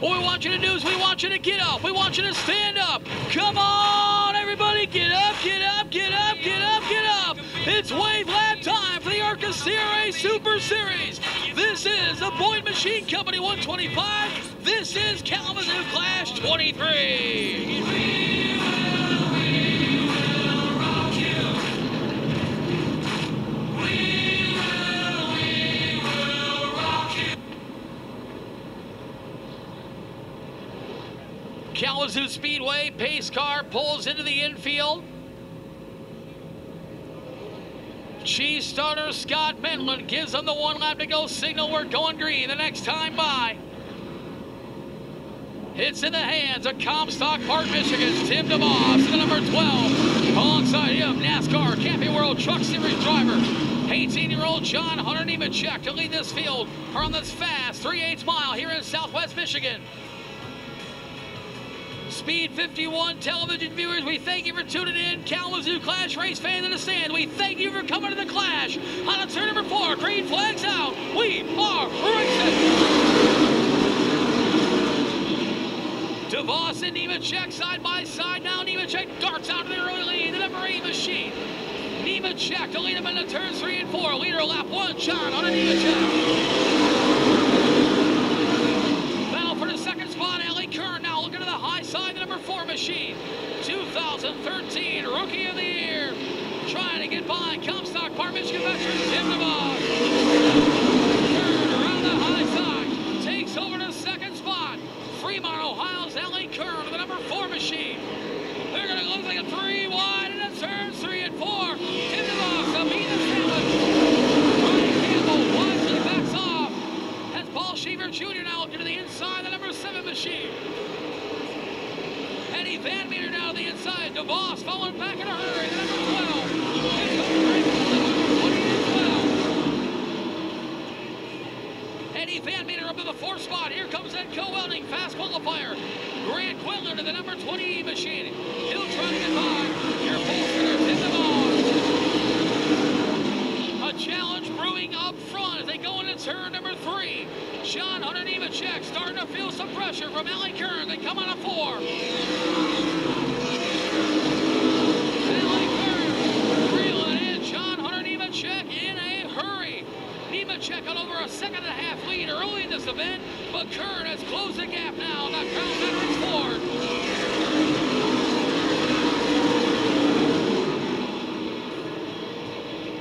What we want you to do is we want you to get up. We want you to stand up. Come on, everybody, get up, get up, get up, get up, get up. It's wave lap time for the ARCA CRA Super Series. This is the Boyne Machine Company 125. This is Kalamazoo Klash 23. Kalamazoo Speedway pace car pulls into the infield. Cheese starter Scott Menlin gives them the one lap to go signal. We're going green the next time by. It's in the hands of Comstock Park, Michigan's Tim DeVos, the number 12. Alongside him, NASCAR Camping World Truck Series driver, 18-year-old John Hunter Nemechek to lead this field around this fast 3 8 mile here in Southwest Michigan. Speed 51 television viewers, we thank you for tuning in. Kalamazoo Klash race fans in the stand, we thank you for coming to the Klash. On a turn number four, green flags out. We are racing. DeVos and Nemechek side by side. Now Nemechek darts out to the early lead. The number eight machine. Nemechek to lead him into turns three and four. Leader lap one, John on a Nemechek. Four machine. 2013 Rookie of the Year. Trying to get by Comstock Park, Michigan veteran Tim DeVos. Turn around the high side. Takes over to second spot. Fremont, Ohio's Allie Kern, the number four machine. They're going to look like a three wide and it turns three and four. Tim DeVos, the mean sandwich. Ryan Campbell wisely backs off. As Paul Sheaver Jr. now to the inside, the number seven machine. Van Meter now to the inside. DeVos falling back in a hurry. Number 12. Eddie Van Meter up to the fourth spot. Here comes Edco Welding. Fast qualifier. Grant Quinlan to the number 20 machine. He'll try to get by. Your Bolster in the ball. A challenge brewing up front as they go into turn number three. John Hunter Nemechek starting to feel some pressure from Allie Kern. They come on a four. Allie Kern reeling in. John Hunter Nemechek in a hurry. Nemechek got over a second and a half lead early in this event, but Kern has closed the gap now. On The Crown Veterans Ford.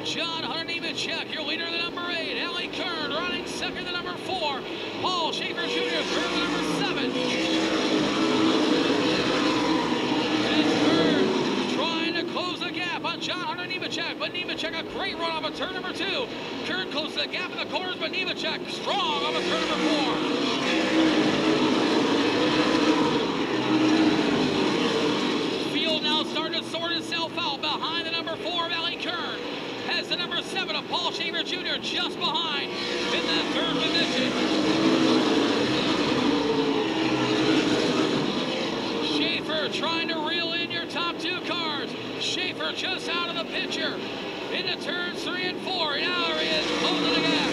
John Hunter your leader, the number eight. Allie Kern running second, the number four. Paul Schaefer Jr., third, the number seven. And Kern trying to close the gap on John Hunter Nemechek, but Nemechek a great run off of turn number two. Kern closes the gap in the corners, but Nemechek strong off of turn number four. Field now starting to sort itself out behind the number four of Allie Kern has the number seven of Paul Shaver Jr. just behind in that third position. Schaefer trying to reel in your top two cars. Schaefer just out of the picture. Into turns three and four. Now he is closing the gap.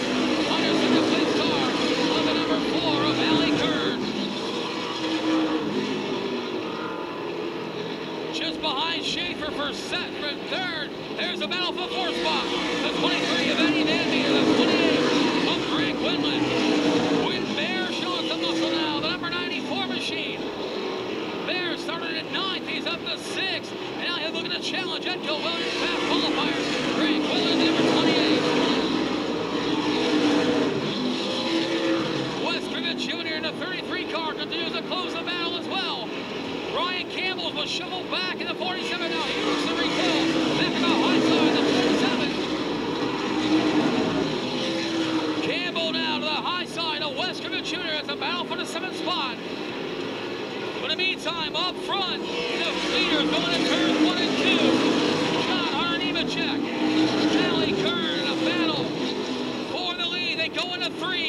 Understood the police car of the number four of Allie Kern. Just behind Schaefer for set for third. There's a battle for fourth spot. The 23 of Eddie Van Meter, the 28 of Greg Quinlan. With Bear showing some muscle now, the number 94 machine. Bear started at ninth, he's up to sixth. And now he's looking to challenge Edco Williams,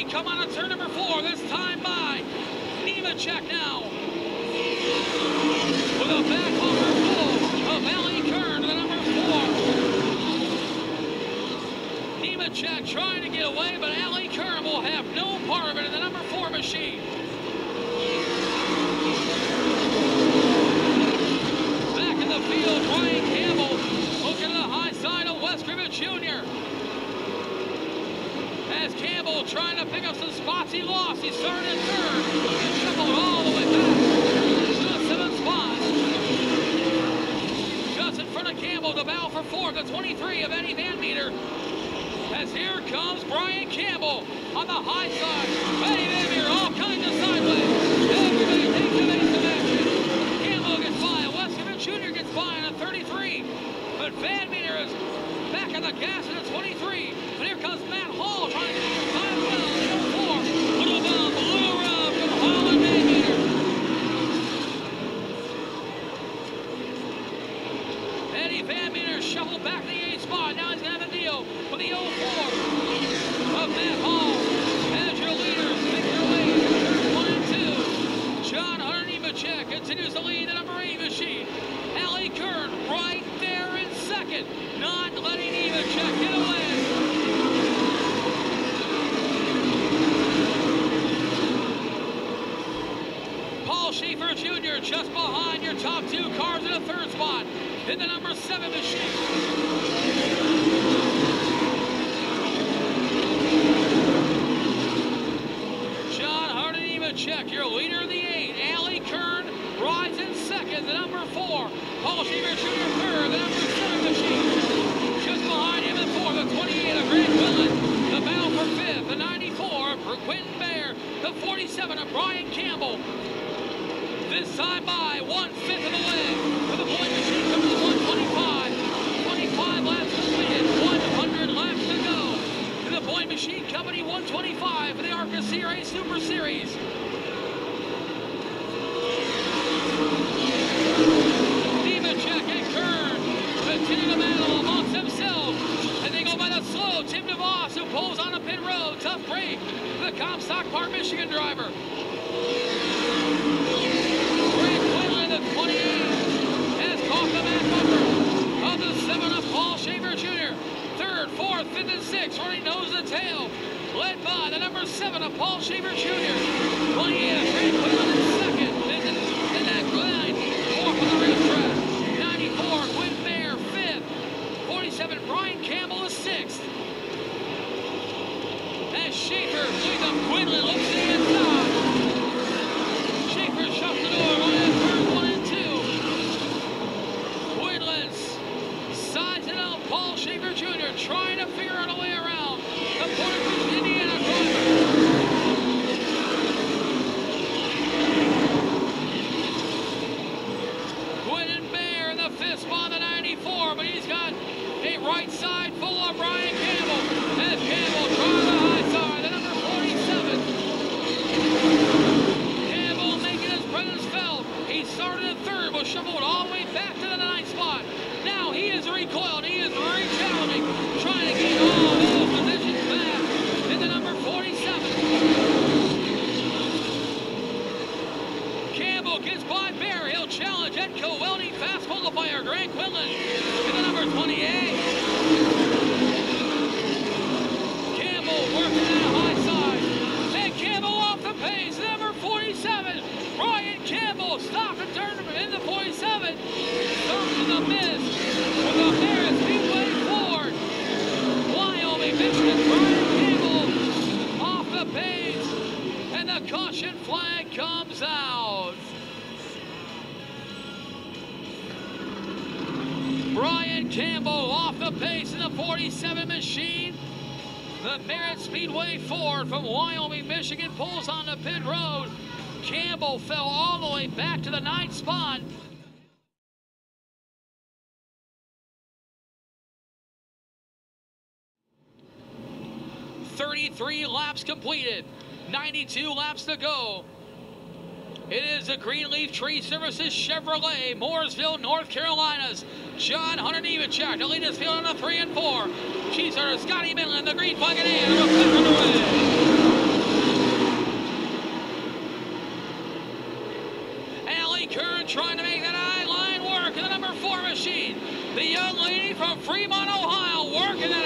Come on to turn number four, this time by Nemechek now. With a back bumper full of Ellie Kern, the number four. Nemechek trying to get away, but Ellie Kern will have no part of it in the number four machine. Back in the field, Ryan Campbell looking to the high side of Wes Griffith Jr is Campbell trying to pick up some spots he lost. He's third and third. He's shuffled all the way back to the seventh spot. Just in front of Campbell the bow for four, the 23 of Eddie Van Meter. As here comes Brian Campbell on the high side. Eddie the 04 of that Hall. Stock Park, Michigan driver. Quinlan, 28, has caught the bumper Paul Jr. Third, fourth, fifth, and sixth, running nose to tail, led by the number 7 of Paul Shaver Jr. 28 Greg Quinlan. shoveled all the way back to the ninth spot. Now he is recoiled. He is rechallenging, trying to get on. laps completed. 92 laps to go. It is the Greenleaf Tree Services Chevrolet, Mooresville, North Carolina's John Hunter Nemechek to lead his field on a three and four. She's under Scotty Midland, the green bucket, and hand. We'll clear underway. Allie Kern trying to make that eye line work in the number four machine. The young lady from Fremont, Ohio, working that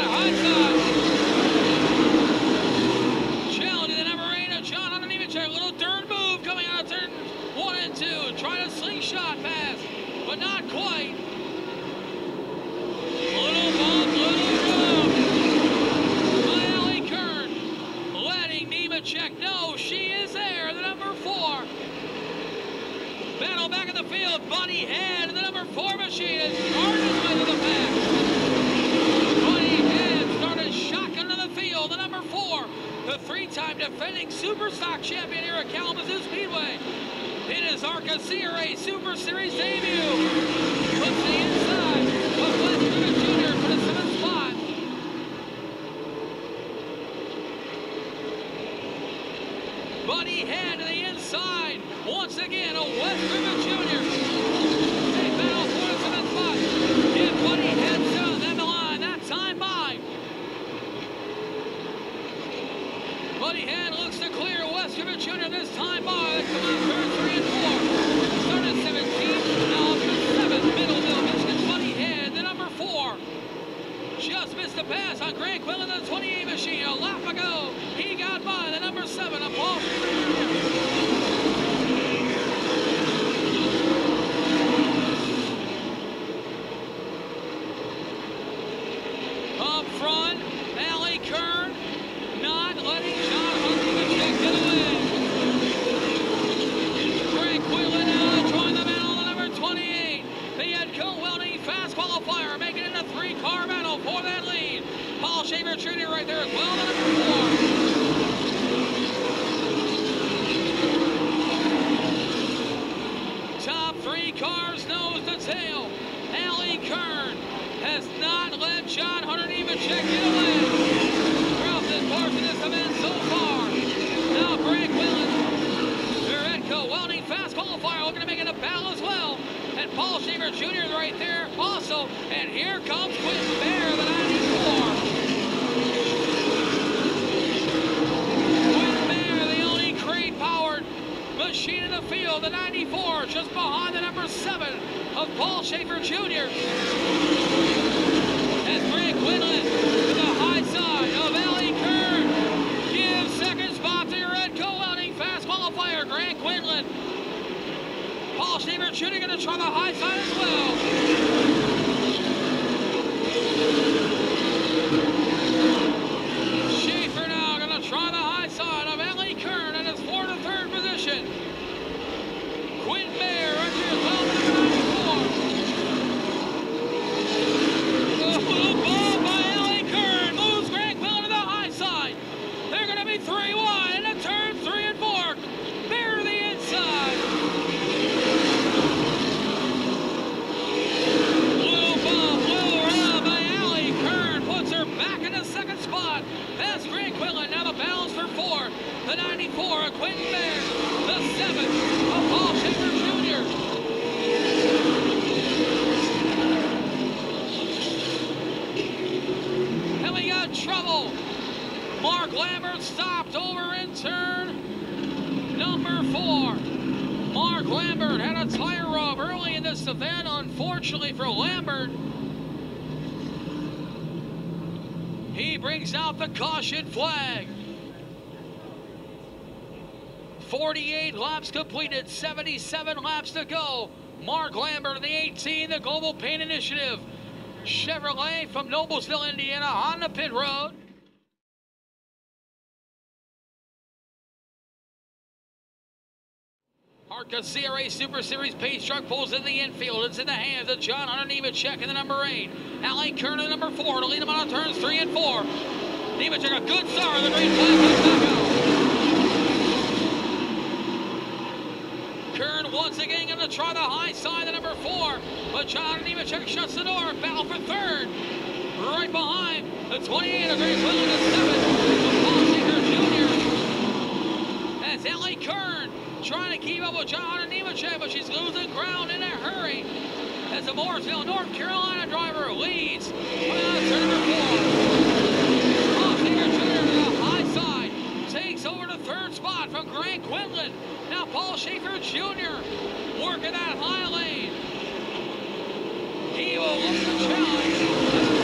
the Head. The number four machine is charging his way to the pack. Buddy Head started shocking to the field. The number four, the three-time defending Super Stock champion here at Kalamazoo Speedway. It is our CRA Super Series debut. Puts the inside of West Jr. for the seventh spot. Buddy Head to the inside. Once again, a West River Jr. What he had and here comes Quentin Beck. flag. 48 laps completed, 77 laps to go. Mark Lambert in the 18, the Global Paint Initiative. Chevrolet from Noblesville, Indiana on the pit road. Arca CRA Super Series pace truck pulls in the infield. It's in the hands of John Hunter Nemechek in the number eight. Allie Kerner, number four, to lead him on turns three and four. Neiman took a good start sorrow. The green flag goes. Kern once again going to try the high side of number four. But John Nemechek shuts the door. Foul for third. Right behind the 28. The green flag is seven. That's Ellie Kern trying to keep up with John and Nemechek, but she's losing ground in a hurry as the Mooresville, North Carolina driver leads. Well, turn number four. Schrader to the high side. Takes over the third spot from Grant Quinlan. Now Paul Schaefer Jr. working that high lane. He will look to challenge.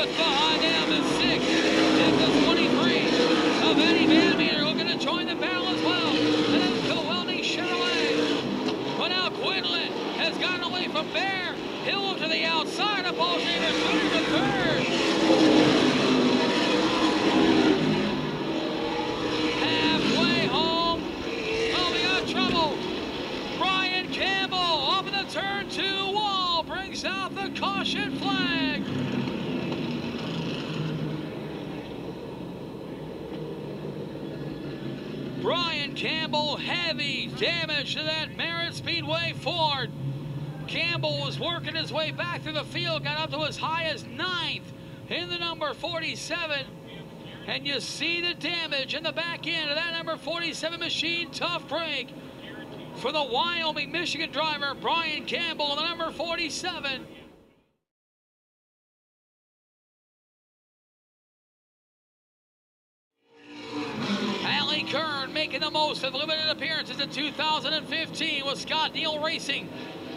Just behind them is six. Is the 23 of Eddie Van Meter looking to join the battle as well. And then Kowalny Chevrolet. But now Quinlan has gotten away from Bear. He'll look to the outside of Paul Shaver, shooting to third. Halfway home. Oh, we got trouble. Brian Campbell off of the turn two wall brings out the caution flag. Brian Campbell, heavy damage to that Merritt Speedway Ford. Campbell was working his way back through the field, got up to as high as ninth in the number 47. And you see the damage in the back end of that number 47 machine. Tough break for the Wyoming, Michigan driver, Brian Campbell, the number 47. The most of limited appearances in 2015 with Scott Neal Racing.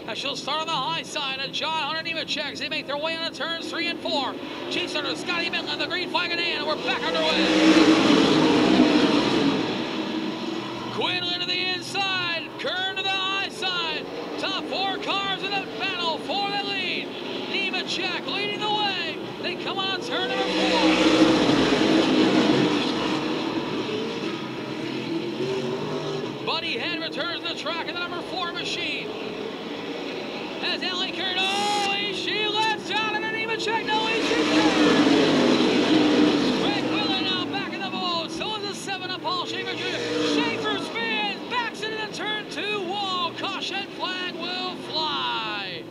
As she'll start on the high side and John Hunter Nemechek. They make their way on the turns three and four. Chase under Scotty Midland, the green flag in hand. We're back underway. Quinlan to the inside. Kern to the high side. Top four cars in the battle for the lead. Nemechek leading the way. They come on turn number four. Buddy Head returns the track in the number four machine. As Ellie Kern, oh, she lets out and then even check, no, she Greg Quinlan now back in the boat. So is the seven of Paul Schaefer Jr. Schaefer spins, backs into the turn two wall. Caution flag will fly.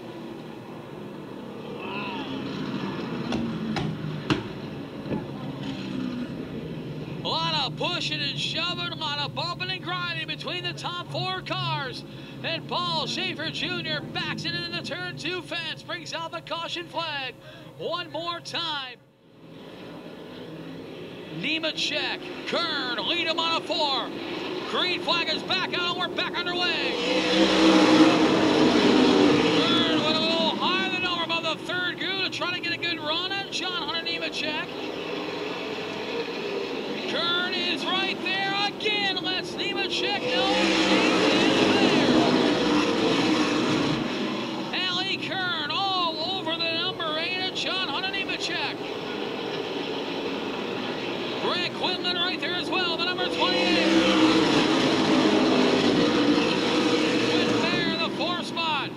Wow. A lot of pushing and shoving, a lot of bumping between the top four cars. And Paul Schaefer Jr. backs it into the turn two fence, brings out the caution flag one more time. Nemechek, Kern, lead him on a four. Green flag is back out, we're back underway. Kern went a little higher than normal above the third goo to try to get a good run on John Hunter Nemechek. Kern is right there again. Let's Nemechek there. Allie Kern all over the number eight of John Hunter Nemechek. Greg Quinlan right there as well, the number 28. With Bear in the four spot.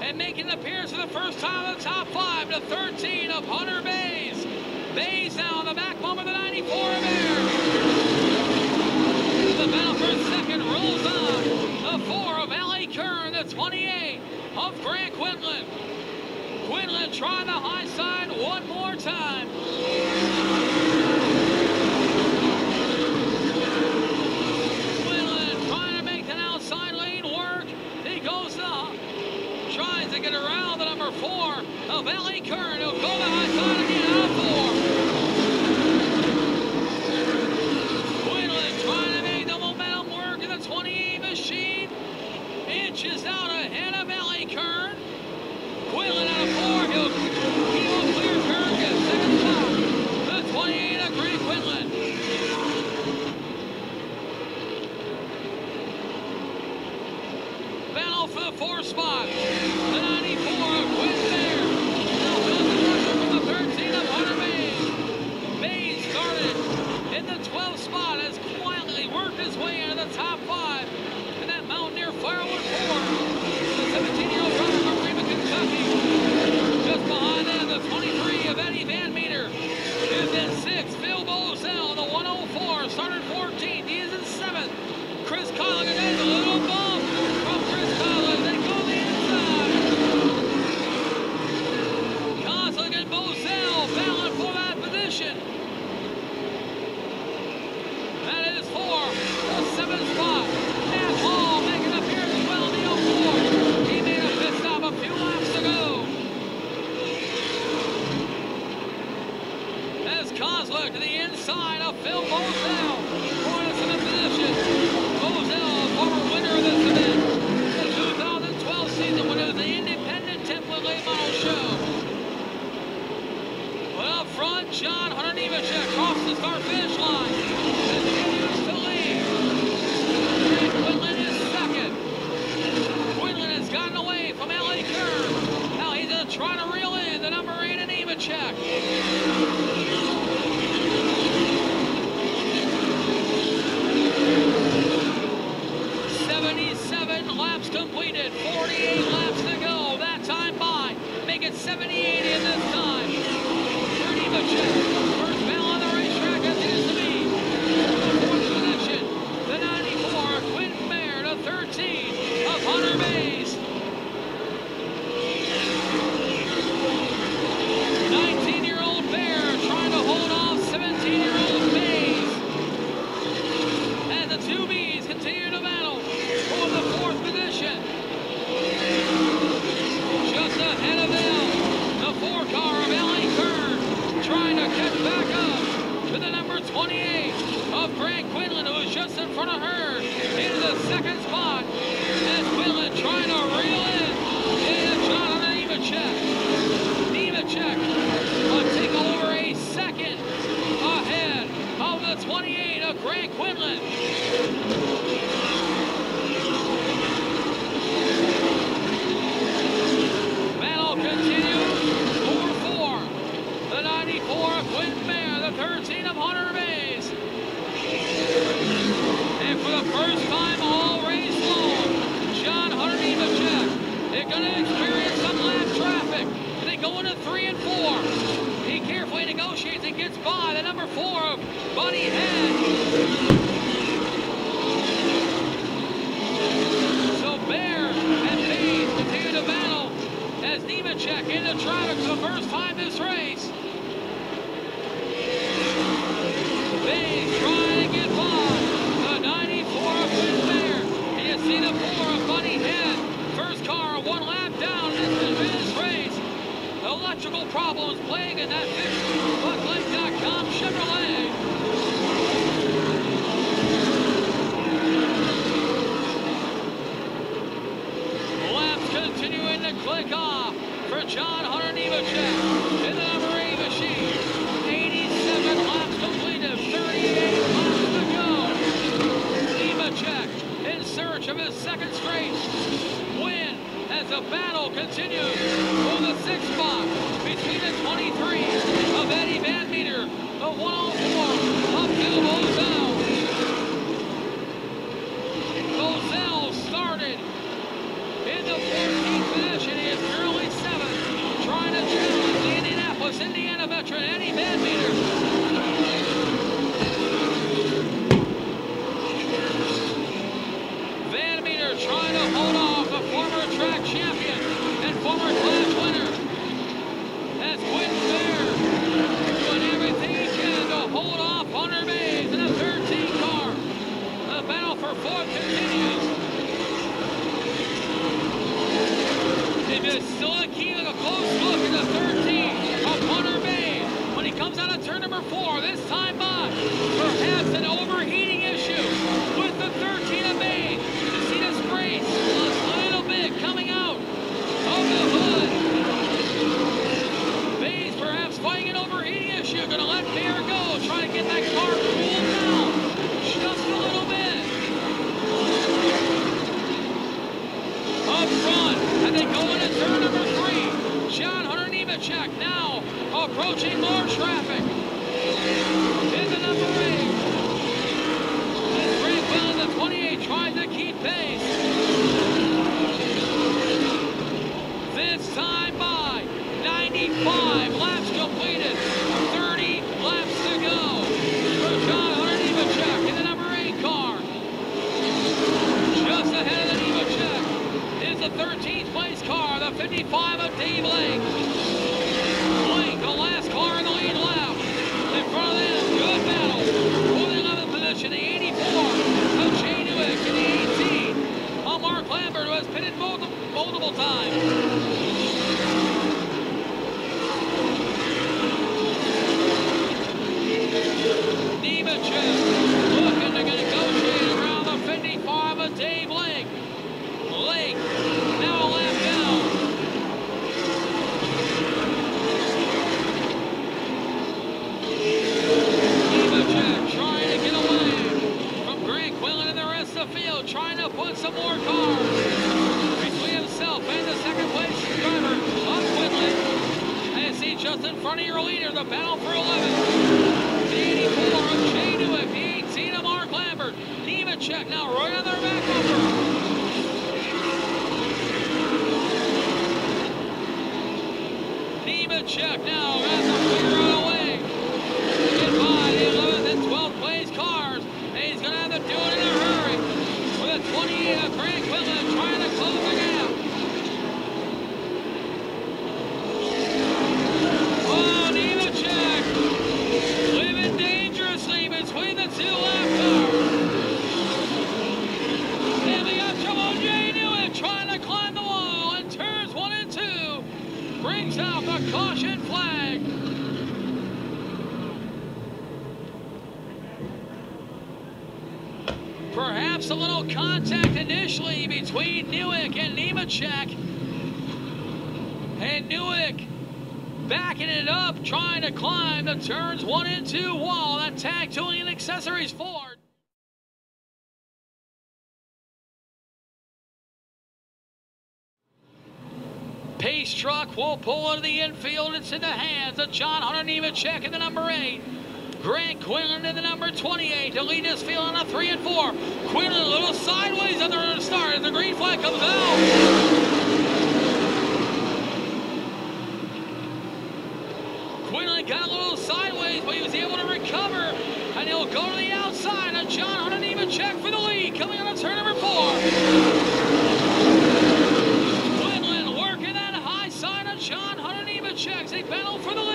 And making an appearance for the first time in the top five to 13 of Hunter Bays. Bays now on the back bumper of the 94 of. The battle for second rolls on. The four of Allie Kern, the 28 of Grant Quinlan. Quinlan trying the high side one more time. Quinlan trying to make that outside lane work. He goes up. Tries to get around the number four of Allie Kern. He'll go the high side again out four. To the inside of Phil Moselle. Point position. Moselle, former winner of this event. The 2012 season winner of the Independent Temple Model Show. Well, up front, John Hunter crosses the start finish line. trying to reel in the number eight. By, seventy-eight in this time. For Nemechek, first battle on the racetrack as it is to be. Fourth position, the 94, Quentin Bear to 13 of Hunter Mays. 19-year-old Bear trying to hold off 17-year-old Mays. And the two Bs continue to battle for the fourth position. Just ahead of them, the four car of Ellie Kern trying to catch back up to the number 28 of Grant Quinlan, who is just in the second spot. As Quinlan trying to reel in into Jonathan Nemechek. Nemechek will take over a second ahead of the 28 of Grant Quinlan. Battle continues. 4-4. The 94 of Quentin Bear, the 13 of Hunter Mays. And for the first time all race long, John Hunter Nemechek is going to experience some lap traffic. They go into three and four. He carefully negotiates and gets by the number four of Buddy Head. So Bear and Payne continue to battle as Nemechek into traffic for the first time this race. Bays trying to get by the 94 of Quinn Bear. And you see the four of Buddy Head. First car one lap down in this, this race. Electrical problems playing in that Chevrolet. Continuing to click off for John Hunter Nemechek in the number eight machine. 87 laps completed, 38 laps to go. In search of his second straight win as the battle continues for the sixth spot between the 23 of Eddie Van Meter, the 104 of Bill Bozell. Bozell started in the 14th position. He is currently seventh, trying to challenge the Indianapolis, Indiana veteran Eddie Van Meter. Van Meter trying to hold off the former track champion and former class winner. As Quentin Bear doing everything he can to hold off Hunter Mays in the 13 car. The battle for fourth continues. Still a key, to a close look at the 13 of Hunter Mays when he comes out of turn number four, this time by perhaps an overheating issue with the 13 of Mays. You see the spray a little bit coming out of the hood. Mays perhaps fighting an overheating issue, gonna let Bear go, trying to get that car cooled down just a little bit. Up front, and they go into turn number three. John Nemechek now approaching more traffic. In the number eight. As Grant Bell, the 28, tries to keep pace. This time by 95 laps completed. 30 laps to go. For John in the number eight car. Just ahead of the Nemechek is the 13th place car, the 55 of Dave. Lake, the last car in the lead lap. In front of them, good battle. For the 11th position, the 84 of Jay Newick and the 18 of Mark Lambert, who has pitted multiple, multiple contact initially between Newick and Nemechek. And Newick backing it up, trying to climb the turns one and two wall. That tag tooling and accessories Ford. Pace truck will pull into the infield. It's in the hands of John Hunter Nemechek in the number eight. Grant Quinlan in the number 28 to lead his field a three and four. Quinlan a little sideways on the start as the green flag comes out. Quinlan got a little sideways, but he was able to recover, and he'll go to the outside. And John Hunter check for the lead coming on turn number four. Quinlan working that high side and John Hunter Nemechek. They battle for the lead.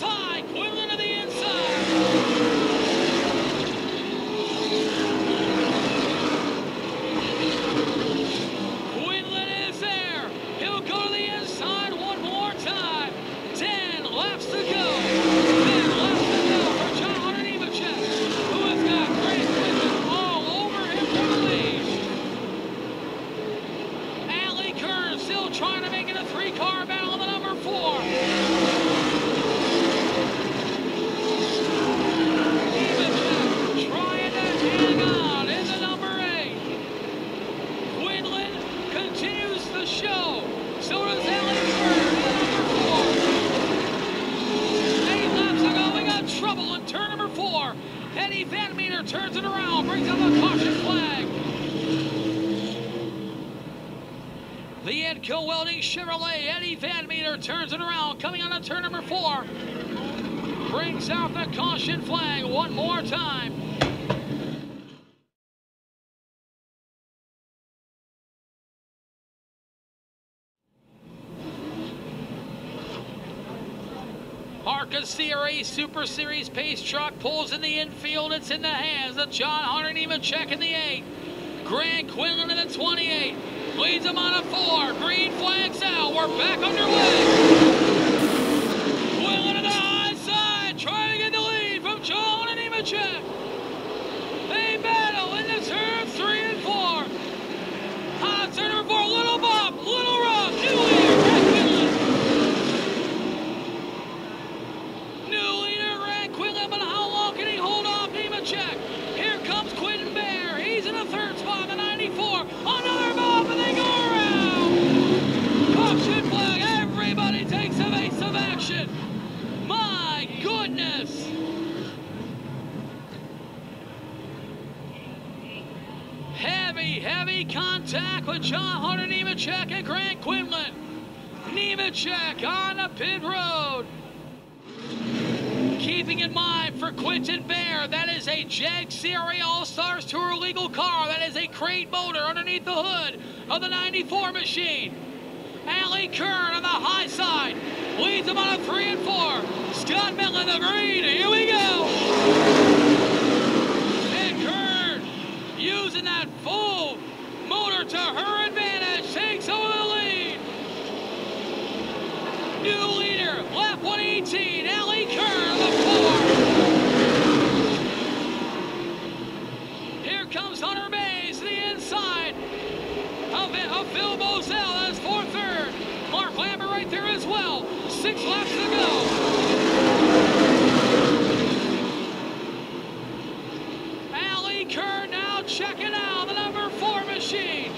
five. Arca CRA Super Series pace truck pulls in the infield. It's in the hands of John Hunter Nemechek in the 8. Grant Quinlan in the 28. Leads him on a 4. Green flags out. We're back underway. Quinlan to the high side. Trying to get the lead from John Hunter Nemechek. They battle in the turns 3 and 4. Hot turn for Little Bob. Little Rock. New leader. Grant Quinlan. New leader, Grant Quinlan, but how long can he hold off Nemechek? Here comes Quentin Bear. He's in the third spot, the 94. Another bump, and they go around. Caution flag. Everybody takes evasive action. My goodness. Heavy, heavy contact with John Hunter Nemechek and Grant Quinlan. Nemechek on the pit road. Keeping in mind for Quentin Bear, that is a Jegs CRA All-Stars Tour legal car. That is a crate motor underneath the hood of the 94 machine. Allie Kern on the high side leads him on a three and four. Scott Miller, the green. Here we go. And Kern using that motor to her advantage takes over the lead. New leader, lap 118, Allie Kern, the four. Here comes Hunter Mays to the inside of, of Phil Bozell. That's four third. Mark Lambert right there as well. Six laps to go. Allie Kern now checking out the number four machine.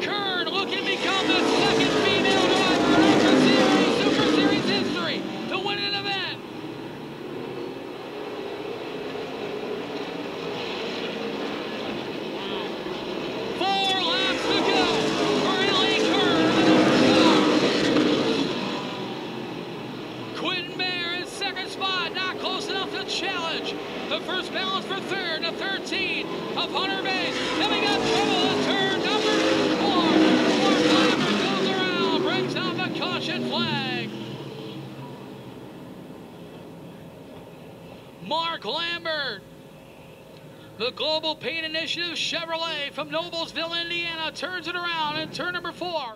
Kern looking to become the second female Ultra Super Series history to win an event. Four laps to go for Ellie Kern, the number four. Quentin Bear in second spot, not close enough to challenge. The first balance for third, the 13 of Hunter Bay. Coming up trouble in turn number four. Mark Lambert goes around, brings out the caution flag. Mark Lambert. The Global Paint Initiative Chevrolet from Noblesville, Indiana, turns it around in turn number four.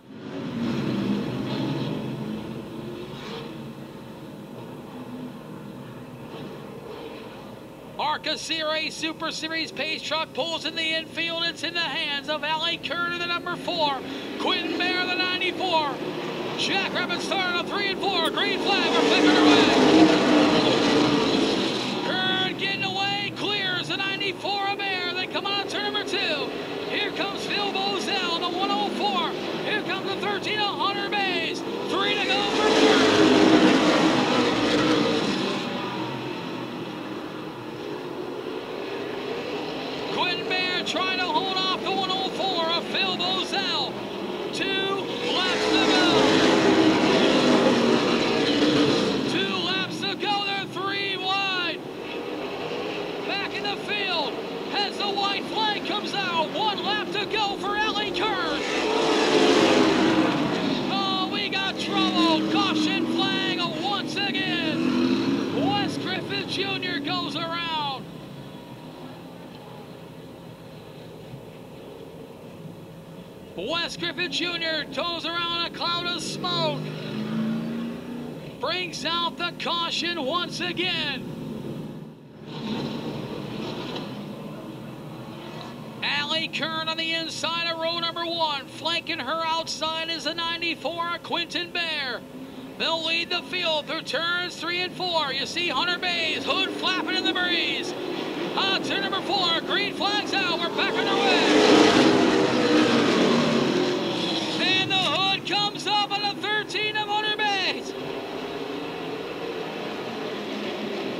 Arca CRA Super Series pace truck pulls in the infield. It's in the hands of Ali Kerner, the number four. Quentin Bear, the 94. Jack Rabbit started a three and four. Green flag. We're back underway. Kern getting away. Clears the 94 of Bear. They come on to turn number two. Here comes Phil Bozell, the 104. Here comes the 13 of Hunter Mays. Three to go for Kern. Quentin Bear trying to hold off the 104 of Phil Bozell. Two laps to go. Two laps to go. They're three wide. Back in the field as the white flag comes out. One lap to go for Ellie Kern. Oh, we got trouble. Caution flag once again. Wes Griffith Jr. goes around. Wes Griffith Jr. toes around a cloud of smoke. Brings out the caution once again. Allie Kern on the inside of row number one. Flanking her outside is the 94 Quentin Bear. They'll lead the field through turns three and four. You see Hunter Bays, hood flapping in the breeze. On turn number four, green flags out. We're back underway. And the hood comes up on the 13 of Hunter Bays.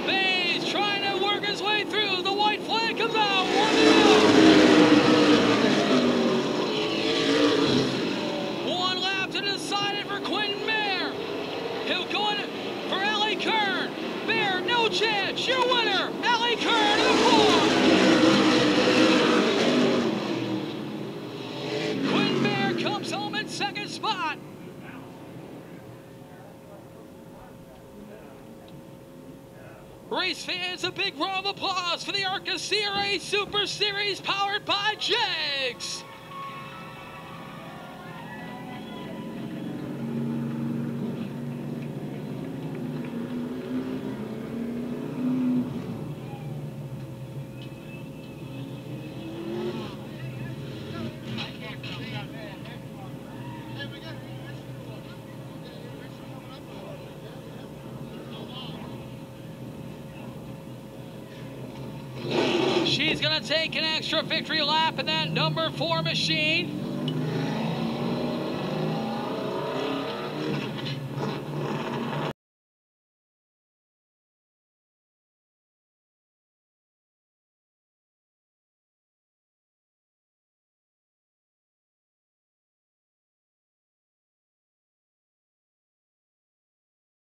Bays trying to work his way through. The white flag comes out. One to go. inside it for Quinn Bear. He'll go in for Ellie Kern. Bear, no chance. Your winner, Ellie Kern in the four. Quinn Bear comes home in second spot. Race fans, a big round of applause for the ARCA CRA Super Series powered by Jegs. She's going to take an extra victory lap in that number four machine.